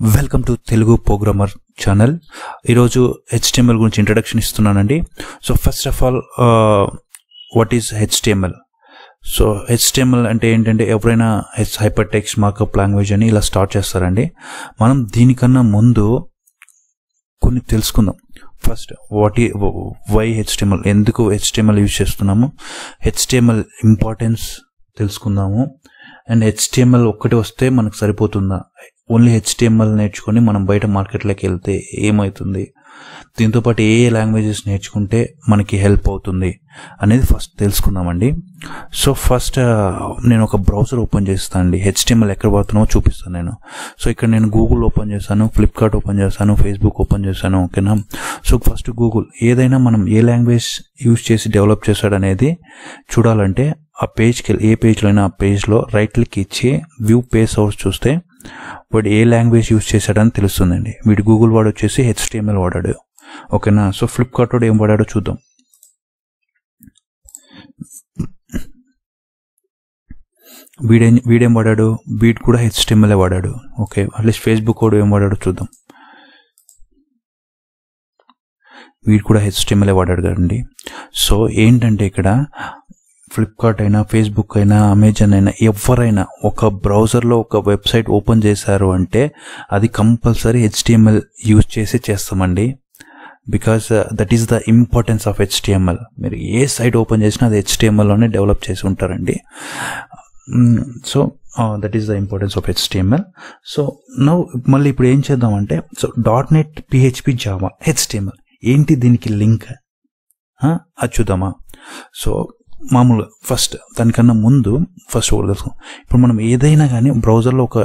Welcome to Telugu programmer channel. ఈరోజు HTML గురించి introduction ఇస్తున్నానండి. So first of all what is HTML so HTML అంటే ఏంటంటే ఎవరైనా H hyper text markup language అని ఇలా స్టార్ట్ చేస్తారండి. మనం దీనికన్నా ముందు కొన్ని తెలుసుకుందాం. ఫస్ట్ వాట్ ఈ వై హెచ్టిఎంఎల్ ఎందుకు హెచ్టిఎంఎల్ యూజ్ చేస్తున్నాము? హెచ్టిఎంఎల్ ఇంపార్టెన్స్ తెలుసుకుందాము. అండ్ హెచ్టిఎంఎల్ ఒక్కటి వస్తే మనకు సరిపోతుందా? ఓన్లీ హెచ్టిఎంఎల్ నేర్చుకొని మనం బయట మార్కెట్లోకి వెళ్తే ఏమవుతుంది దీంతో పాటు ఏ ఏ లాంగ్వేజెస్ నేర్చుకుంటే మనకి హెల్ప్ అవుతుంది అనేది ఫస్ట్ తెలుసుకుందామండి. సో ఫస్ట్ నేను ఒక బ్రౌజర్ ఓపెన్ చేస్తాను అండి. హెచ్టిఎంఎల్ ఎక్కడ పడుతున్నామో చూపిస్తాను నేను. సో ఇక్కడ నేను గూగుల్ ఓపెన్ చేశాను ఫ్లిప్కార్ట్ ఓపెన్ చేశాను ఫేస్బుక్ ఓపెన్ చేశాను ఓకేనా? సో ఫస్ట్ గూగుల్ ఏదైనా మనం ఏ లాంగ్వేజ్ యూజ్ చేసి డెవలప్ చేశాడనేది చూడాలంటే ఆ పేజ్కి వెళ్ళి ఏ పేజ్లో అయినా ఆ పేజ్లో రైట్ క్లిక్ ఇచ్చి వ్యూ పేజ్ సోర్స్ చూస్తే వాడు ఏ లాంగ్వేజ్ యూజ్ చేశాడని తెలుస్తుందండి. వీడు గూగుల్ వాడు వచ్చేసి హెచ్టిఎంఎల్ వాడాడు. ఓకేనా? సో ఫ్లిప్కార్ట్ వాడు ఏం వాడాడో చూద్దాం. వీడేం వీడేం వాడాడు? వీడ్ కూడా హెచ్టిఎంఎల్ వాడాడు. ఓకే అట్లీస్ట్ ఫేస్బుక్ వాడు ఏం వాడాడో చూద్దాం. వీడు కూడా హెచ్టిఎంఎల్ వాడాడు కదండి. సో ఏంటంటే ఇక్కడ ఫ్లిప్కార్ట్ అయినా ఫేస్బుక్ అయినా అమెజాన్ అయినా ఎవరైనా ఒక బ్రౌజర్లో ఒక వెబ్సైట్ ఓపెన్ చేశారు అంటే అది కంపల్సరీ హెచ్టిఎంఎల్ యూజ్ చేసి చేస్తామండి. Because that is the importance of HTML మీరు ఏ సైట్ ఓపెన్ చేసినా అది హెచ్టిఎంఎల్లోనే డెవలప్ చేసి ఉంటారండి. So that is the importance of HTML so no మళ్ళీ ఇప్పుడు ఏం చేద్దామంటే so dot net PHP Java HTML ఏంటి దీనికి లింక్? అది చూద్దామా? సో మామూలుగా ఫస్ట్ దానికన్నా ముందు ఫస్ట్ ఒకటి తెలుసుకో. ఇప్పుడు మనం ఏదైనా కానీ బ్రౌజర్లో ఒక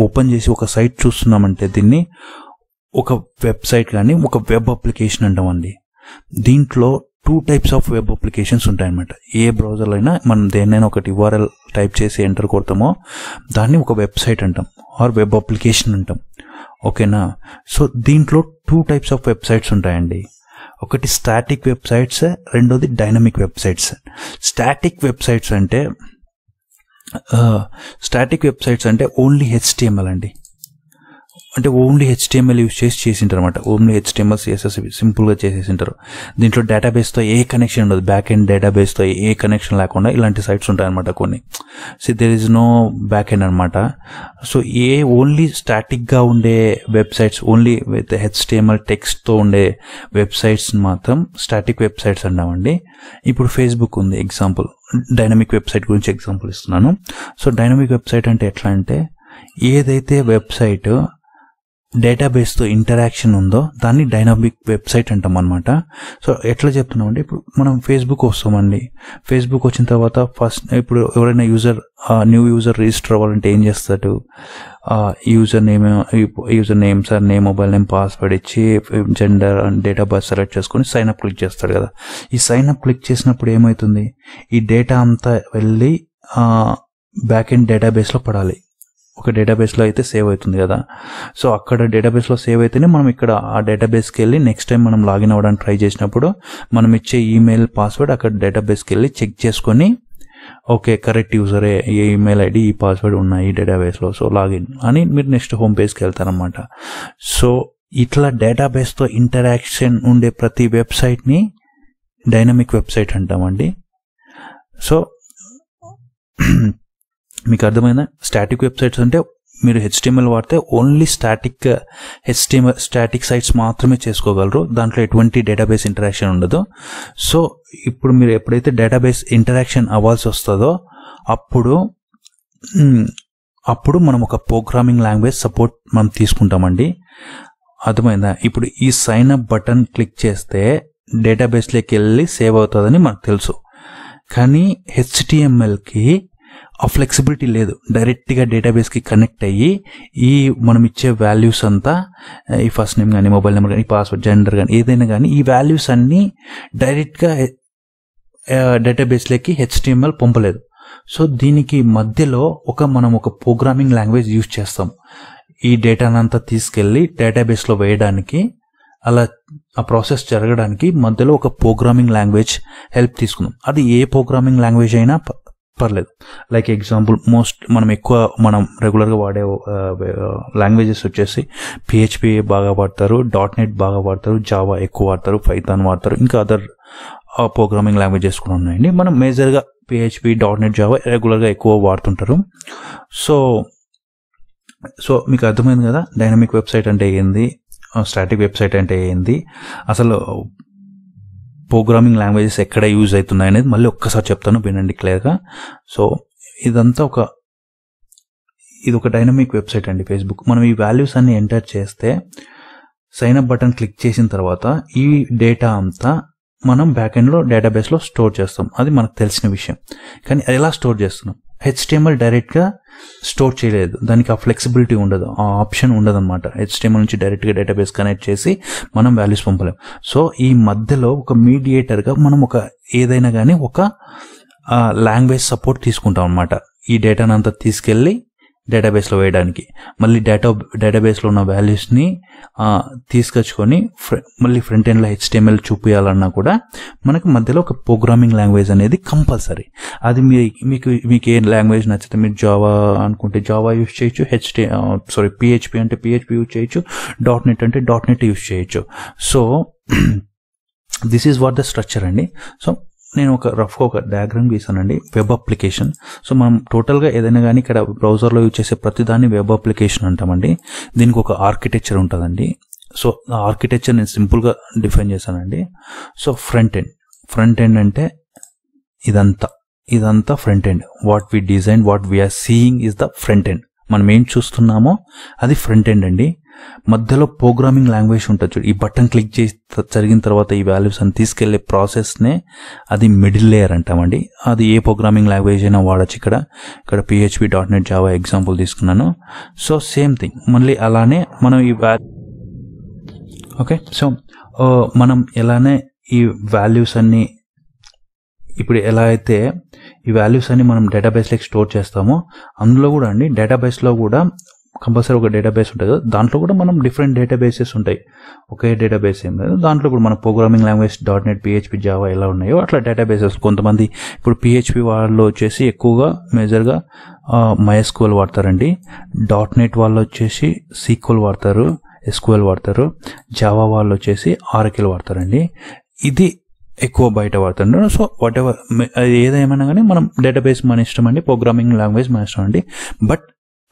ఓపెన్ చేసి ఒక సైట్ చూస్తున్నామంటే దీన్ని ఒక వెబ్సైట్ కానీ ఒక వెబ్ అప్లికేషన్ అంటామండి దీంట్లో two types of web applications ఉంటాయన్నమాట. ఏ బ్రౌజర్లో అయినా మనం దేన్నైనా ఒకటి యూఆర్ఎల్ టైప్ చేసి ఎంటర్ కొడతామో దాన్ని ఒక వెబ్సైట్ అంటాం. ఆర్ వెబ్ అప్లికేషన్ అంటాం. ఓకేనా సో దీంట్లో టూ టైప్స్ ఆఫ్ వెబ్సైట్స్ ఉంటాయండి. ఒకటి స్టాటిక్ వెబ్సైట్స్ రెండోది డైనమిక్ వెబ్సైట్స్ స్టాటిక్ వెబ్సైట్స్ అంటే స్టాటిక్ వెబ్సైట్స్ అంటే ఓన్లీ హెచ్టిఎంఎల్ అండి. అంటే ఓన్లీ హెచ్టిఎంఎల్ యూస్ చేసి చేసింటారు అనమాట ఓన్లీ హెచ్టిఎంఎల్ సిఎస్ఎస్ సింపుల్గా చేసేసింటారు. దీంట్లో డేటాబేస్తో ఏ కనెక్షన్ ఉండదు. బ్యాక్ ఎండ్ డేటాబేస్తో ఏ కనెక్షన్ లేకుండా ఇలాంటి సైట్స్ ఉంటాయన్నమాట కొన్ని. So there is no back end అనమాట సో ఏ ఓన్లీ స్టాటిక్గా ఉండే వెబ్సైట్స్ ఓన్లీ విత్ హెచ్టిఎంఎల్ టెక్స్ట్తో ఉండే వెబ్సైట్స్ మాత్రం స్టాటిక్ వెబ్సైట్స్ అన్నామండి. ఇప్పుడు ఫేస్బుక్ ఉంది ఎగ్జాంపుల్ డైనమిక్ వెబ్సైట్ గురించి ఎగ్జాంపుల్ ఇస్తున్నాను. సో డైనమిక్ వెబ్సైట్ అంటే ఎట్లా అంటే ఏదైతే వెబ్సైట్ డేటాబేస్తో ఇంటరాక్షన్ ఉందో దాన్ని డైనామిక్ వెబ్సైట్ అంటాం అనమాట సో ఎట్లా చెప్తున్నామంటే ఇప్పుడు మనం ఫేస్బుక్ వస్తామండి. ఫేస్బుక్ వచ్చిన తర్వాత ఫస్ట్ ఇప్పుడు ఎవరైనా యూజర్ న్యూ యూజర్ రిజిస్టర్ అవ్వాలంటే ఏం చేస్తాడు user name user name sir name mobile name password ఇచ్చి gender and date of birth select చేసుకొని సైన్ అప్ క్లిక్ చేస్తాడు కదా. ఈ సైన్ అప్ క్లిక్ చేసినప్పుడు ఏమవుతుంది ఈ డేటా అంతా వెళ్ళి బ్యాక్ ఎండ్ డేటాబేస్లో పడాలి. ఒక డేటాబేస్లో అయితే సేవ్ అవుతుంది కదా. సో అక్కడ డేటాబేస్లో సేవ్ అయితేనే మనం ఇక్కడ ఆ డేటాబేస్కి వెళ్ళి నెక్స్ట్ టైం మనం లాగిన్ అవ్వడానికి ట్రై చేసినప్పుడు మనం ఇచ్చే ఈమెయిల్ పాస్వర్డ్ అక్కడ డేటాబేస్కి వెళ్ళి చెక్ చేసుకొని ఓకే కరెక్ట్ యూజరే ఈ ఈమెయిల్ ఐడి ఈ పాస్వర్డ్ ఉన్నాయి ఈ డేటాబేస్లో సో లాగిన్ అని మీరు నెక్స్ట్ హోమ్ పేజ్కి వెళ్తారనమాట సో ఇట్లా డేటాబేస్తో ఇంటరాక్షన్ ఉండే ప్రతి వెబ్సైట్ని డైనమిక్ వెబ్సైట్ అంటామండి. సో మీకు అర్థమైందా? స్టాటిక్ వెబ్సైట్స్ అంటే మీరు హెచ్టిఎంఎల్ వాడితే only static HTML static sites మాత్రమే చేసుకోగలరు. దాంట్లో ఎటువంటి డేటాబేస్ ఇంటరాక్షన్ ఉండదు. సో ఇప్పుడు మీరు ఎప్పుడైతే డేటాబేస్ ఇంటరాక్షన్ అవ్వాల్సి వస్తుందో అప్పుడు అప్పుడు మనం ఒక ప్రోగ్రామింగ్ లాంగ్వేజ్ సపోర్ట్ మనం తీసుకుంటామండి. అర్థమైందా? ఇప్పుడు ఈ సైన్ అప్ బటన్ క్లిక్ చేస్తే డేటాబేస్లోకి వెళ్ళి సేవ్ అవుతుందని మనకు తెలుసు. కానీ హెచ్టిఎంఎల్కి ఆ ఫ్లెక్సిబిలిటీ లేదు. డైరెక్ట్గా డేటాబేస్కి కనెక్ట్ అయ్యి ఈ మనం ఇచ్చే వాల్యూస్ అంతా ఈ ఫస్ట్ నేమ్ కానీ మొబైల్ నెంబర్ కానీ పాస్వర్డ్ జెండర్ కానీ ఏదైనా కానీ ఈ వాల్యూస్ అన్నీ డైరెక్ట్గా డేటాబేస్లోకి హెచ్టిఎంఎల్ పంపలేదు. సో దీనికి మధ్యలో ఒక మనం ఒక ప్రోగ్రామింగ్ లాంగ్వేజ్ యూజ్ చేస్తాం. ఈ డేటానంతా తీసుకెళ్ళి డేటాబేస్లో వేయడానికి అలా ఆ ప్రాసెస్ జరగడానికి మధ్యలో ఒక ప్రోగ్రామింగ్ లాంగ్వేజ్ హెల్ప్ తీసుకుందాం. అది ఏ ప్రోగ్రామింగ్ లాంగ్వేజ్ అయినా పర్లేదు. లైక్ ఎగ్జాంపుల్ మోస్ట్ మనం ఎక్కువ మనం రెగ్యులర్గా వాడే uh, లాంగ్వేజెస్ వచ్చేసి పిహెచ్పి బాగా వాడతారు డాట్ నెట్ బాగా వాడతారు జావా ఎక్కువ వాడతారు పైథాన్ వాడతారు ఇంకా అదర్ ప్రోగ్రామింగ్ లాంగ్వేజెస్ కూడా ఉన్నాయండి. మనం మేజర్గా పిహెచ్పి డాట్ నెట్ జావా రెగ్యులర్గా ఎక్కువ వాడుతుంటారు. సో సో మీకు అర్థమైంది కదా? డైనమిక్ వెబ్సైట్ అంటే ఏంది? Uh, స్టాటిక్ వెబ్సైట్ అంటే ఏంది? అసలు ప్రోగ్రామింగ్ లాంగ్వేజెస్ ఎక్కడ యూజ్ అవుతున్నాయి అనేది మళ్ళీ ఒక్కసారి చెప్తాను వినండి క్లియర్గా సో ఇదంతా ఒక ఇది ఒక డైనమిక్ వెబ్సైట్ అండి ఫేస్బుక్ మనం ఈ వాల్యూస్ అన్ని ఎంటర్ చేస్తే సైన్ అప్ బటన్ క్లిక్ చేసిన తర్వాత ఈ డేటా అంతా మనం బ్యాక్ ఎండ్లో డేటాబేస్లో స్టోర్ చేస్తాం. అది మనకు తెలిసిన విషయం. కానీ ఎలా స్టోర్ చేస్తున్నాం? హెచ్టిఎంఎల్ డైరెక్ట్గా స్టోర్ చేయలేదు. దానికి ఆ ఫ్లెక్సిబిలిటీ ఉండదు. ఆ ఆప్షన్ ఉండదు అనమాట హెచ్టిఎంఎల్ నుంచి డైరెక్ట్గా డేటాబేస్ కనెక్ట్ చేసి మనం వాల్యూస్ పంపలేం. సో ఈ మధ్యలో ఒక మీడియేటర్గా మనం ఒక ఏదైనా కానీ ఒక లాంగ్వేజ్ సపోర్ట్ తీసుకుంటాం అనమాట ఈ డేటాను అంతా తీసుకెళ్ళి డేటాబేస్లో వేయడానికి. మళ్ళీ డేటా డేటాబేస్లో ఉన్న వాల్యూస్ని తీసుకొచ్చుకొని ఫ్ర- మళ్ళీ ఫ్రంట్ ఎండ్లో హెచ్టిఎంఎల్ చూపించాలన్నా కూడా మనకి మధ్యలో ఒక ప్రోగ్రామింగ్ లాంగ్వేజ్ అనేది కంపల్సరీ. అది మీ మీకు మీకు ఏ లాంగ్వేజ్ నచ్చితే మీరు జావా అనుకుంటే జావా యూస్ చేయొచ్చు హెచ్టి సారీ పిహెచ్పి అంటే పిహెచ్పి యూజ్ చేయొచ్చు డాట్ నెట్ అంటే. డాట్ నెట్ యూజ్ చేయొచ్చు. So this is what the structure అండి. సో నేను ఒక రఫ్గా ఒక డయాగ్రామ్ గీసానండి వెబ్ అప్లికేషన్ సో మనం టోటల్గా ఏదైనా కానీ ఇక్కడ బ్రౌజర్లో యూజ్ చేసే ప్రతిదాన్ని వెబ్ అప్లికేషన్ అంటామండి. దీనికి ఒక ఆర్కిటెక్చర్ ఉంటుందండి. సో ఆ ఆర్కిటెక్చర్ నేను సింపుల్గా డిఫైన్ చేశానండి. So front end front end అంటే ఇదంతా. ఇదంతా front end what we design what we are seeing is the front end మనం ఏం చూస్తున్నామో అది ఫ్రంట్ ఎండ్ అండి. మధ్యలో ప్రోగ్రామింగ్ లాంగ్వేజ్ ఉంటుంది చూడు. ఈ బటన్ క్లిక్ చేసి జరిగిన తర్వాత ఈ వాల్యూస్ అని తీసుకెళ్ళే ప్రాసెస్నే అది మిడిల్ లేయర్ అంటామండి. అది ఏ ప్రోగ్రామింగ్ లాంగ్వేజ్ అయినా వాడచ్చు ఇక్కడ. ఇక్కడ PHP dot net Java example తీసుకున్నాను. సో సేమ్ థింగ్ మళ్ళీ అలానే మనం ఈ ఓకే సో uh, మనం ఎలానే ఈ వాల్యూస్ అన్ని ఇప్పుడు ఎలా అయితే ఈ వాల్యూస్ అన్ని మనం డేటాబేస్లోకి స్టోర్ చేస్తామో అందులో కూడా అండి డేటాబేస్లో కూడా కంపల్సరీ ఒక డేటాబేస్ ఉంటుంది. దాంట్లో కూడా మనం డిఫరెంట్ డేటాబేసెస్ ఉంటాయి. ఒకే డేటాబేస్ ఏం లేదు. దాంట్లో కూడా మన programming language dot net PHP Java ఎలా ఉన్నాయో అట్లా డేటాబేసెస్ కొంతమంది ఇప్పుడు పిహెచ్పి వాళ్ళు వచ్చేసి ఎక్కువగా మేజర్గా మైఎస్క్యూఎల్ వాడతారండి. డాట్ నెట్ వాళ్ళు వచ్చేసి సీక్వల్ వాడతారు ఎస్క్యూఎల్ వాడతారు. జావా వాళ్ళు వచ్చేసి ఆర్కిల్ వాడతారండి. ఇది ఎక్కువ బయట వాడుతుంటారు సో వాట్ ఎవర్ ఏదేమైనా కానీ మనం డేటాబేస్ మన ఇష్టం అండి. ప్రోగ్రామింగ్ లాంగ్వేజ్ మన ఇష్టం అండి. బట్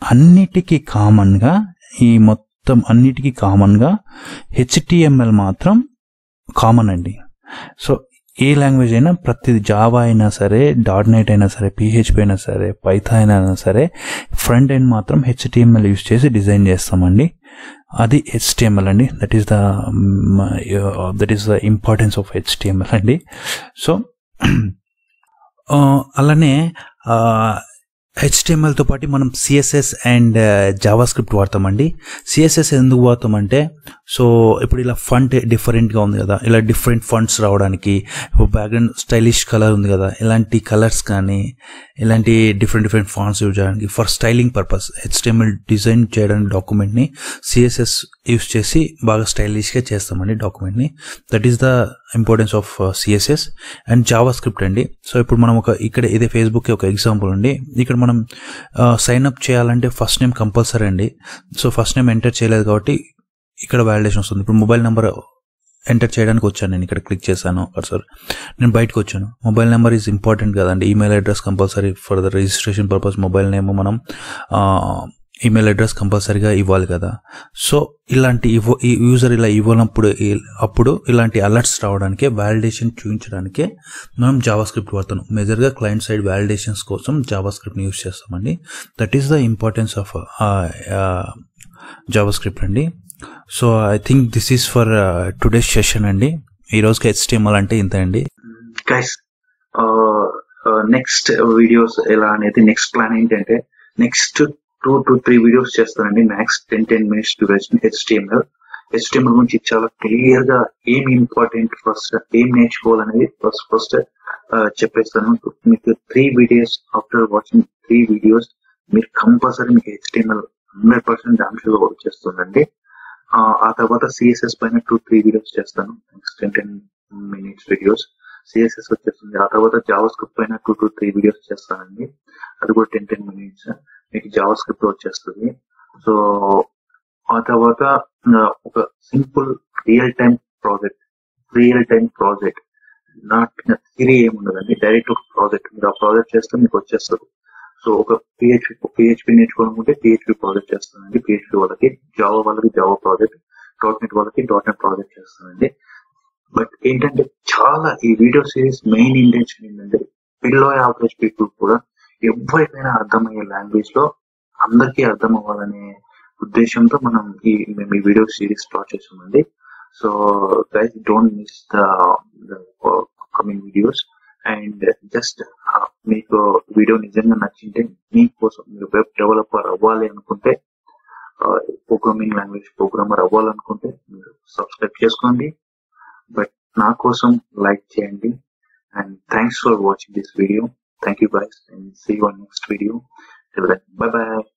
అన్నిటికీ కామన్గా ఈ మొత్తం అన్నిటికీ కామన్గా హెచ్టిఎంఎల్ మాత్రం కామన్ అండి. సో ఏ లాంగ్వేజ్ అయినా ప్రతిది జావా అయినా సరే డాట్ నెట్ అయినా సరే పిహెచ్పి అయినా సరే పైథాన్ అయినా సరే ఫ్రంట్ ఎండ్ మాత్రం హెచ్టిఎంఎల్ యూస్ చేసి డిజైన్ చేస్తామండి. అది హెచ్టిఎంఎల్ అండి. That is the that is the importance of HTML అండి. సో uh, అలానే uh, హెచ్టిఎంఎల్తో పాటు మనం సిఎస్ఎస్ అండ్ జావా స్క్రిప్ట్ వాడతామండి. సిఎస్ఎస్ ఎందుకు వాడతామంటే సో ఇప్పుడు ఇలా ఫంట్ డిఫరెంట్గా ఉంది కదా ఇలా డిఫరెంట్ ఫండ్స్ రావడానికి బ్యాక్గ్రౌండ్ స్టైలిష్ కలర్ ఉంది కదా ఇలాంటి కలర్స్ కానీ ఇలాంటి డిఫరెంట్ డిఫరెంట్ ఫాంట్స్ యూజ్ చేయడానికి for styling purpose HTML design చేయడానికి డాక్యుమెంట్ని సిఎస్ఎస్ యూస్ చేసి బాగా స్టైలిష్గా చేస్తామండి డాక్యుమెంట్ని that is the importance of CSS and JavaScript అండి. సో ఇప్పుడు మనం ఒక ఇక్కడ ఇదే ఫేస్బుక్ ఒక ఎగ్జాంపుల్ అండి. ఇక్కడ మనం uh, సైన్ అప్ చేయాలంటే ఫస్ట్ నేమ్ కంపల్సరీ అండి. సో ఫస్ట్ నేమ్ ఎంటర్ చేయలేదు కాబట్టి ఇక్కడ వ్యాలిడేషన్ వస్తుంది. ఇప్పుడు మొబైల్ నెంబర్ ఎంటర్ చేయడానికి వచ్చాను నేను. ఇక్కడ క్లిక్ చేశాను. సార్ నేను బయటకు వచ్చాను. మొబైల్ నెంబర్ ఈజ్ ఇంపార్టెంట్ కదండి. Email address compulsory for the registration purpose mobile name మనం uh, ఈమెయిల్ అడ్రస్ కంపల్సరీగా ఇవ్వాలి కదా. సో ఇలాంటి ఇవ్వ ఈ యూజర్ ఇలా ఇవ్వనప్పుడు అప్పుడు ఇలాంటి అలర్ట్స్ రావడానికి వ్యాలిడేషన్ చూపించడానికే మనం జావా స్క్రిప్ట్ వాడతాం. మేజర్గా క్లయింట్ సైడ్ వ్యాలిడేషన్స్ కోసం జావా స్క్రిప్ట్ని యూస్ చేస్తామండి. That is the importance of JavaScript అండి. So I think this is for today session అండి. ఈ రోజుకి హెచ్టిఎంఎల్ అంటే ఇంత అండి. గైస్ నెక్స్ట్ వీడియోస్ ఎలా అనేది నెక్స్ట్ ప్లాన్ ఏంటంటే next two to three videos చేస్తానండి. Max ten ten minutes duration HTML HTML గురించి చాలా క్లియర్గా ఏం ఇంపార్టెంట్ ఫస్ట్ ఏం నేర్చుకోవాలనేది ఫస్ట్ ఫస్ట్ చెప్పేస్తాను. మీకు three videos after watching three videos మీరు కంపల్సరీ మీకు హెచ్టిఎంఎల్ హండ్రెడ్ పర్సెంట్ డామ్స్లో వర్క్ చేస్తుందండి. ఆ తర్వాత సిఎస్ఎస్ పైన టూ త్రీ వీడియోస్ చేస్తాను. Next ten ten minutes videos CSS వచ్చేస్తుంది. ఆ తర్వాత జావా స్క్రిప్ట్ పైన టూ టు త్రీ వీడియోస్ చేస్తానండి. అది కూడా టెన్ టెన్ మినిట్స్ మీకు జావా స్క్రిప్ట్ వచ్చేస్తుంది. సో ఆ తర్వాత ఒక simple real time project real time project not theory ఏముండదండి డైరెక్ట్ ఒక ప్రాజెక్ట్ మీరు ఆ ప్రాజెక్ట్ చేస్తే మీకు వచ్చేస్తుంది. సో ఒక పిహెచ్పి పిహెచ్పి నేర్చుకోవాలనుకుంటే పిహెచ్పి ప్రాజెక్ట్ చేస్తానండి. పిహెచ్పి వాళ్ళకి జావా వాళ్ళకి జావా ప్రాజెక్ట్ డాట్ నెట్ వాళ్ళకి. డాట్ నెట్ ప్రాజెక్ట్ చేస్తానండి. బట్ ఏంటంటే చాలా ఈ వీడియో సిరీస్ మెయిన్ ఇంటెన్షన్ ఏంటంటే బిలో యావరేజ్ పీపుల్ కూడా ఎవరికైనా అర్థమయ్యే లాంగ్వేజ్లో అందరికీ అర్థం అవ్వాలనే ఉద్దేశంతో మనం ఈ మేము ఈ వీడియో సిరీస్ స్టార్ట్ చేసామండి so guys don't miss the coming videos and just మీకు వీడియో నిజంగా నచ్చింటే మీకోసం మీరు వెబ్ డెవలపర్ అవ్వాలి అనుకుంటే ప్రోగ్రామింగ్ లాంగ్వేజ్ ప్రోగ్రామర్ అవ్వాలనుకుంటే మీరు సబ్స్క్రైబ్ చేసుకోండి. బట్ నా కోసం లైక్ చేయండి. And thanks for watching this video Thank you guys and see you on next video. Till then, bye bye.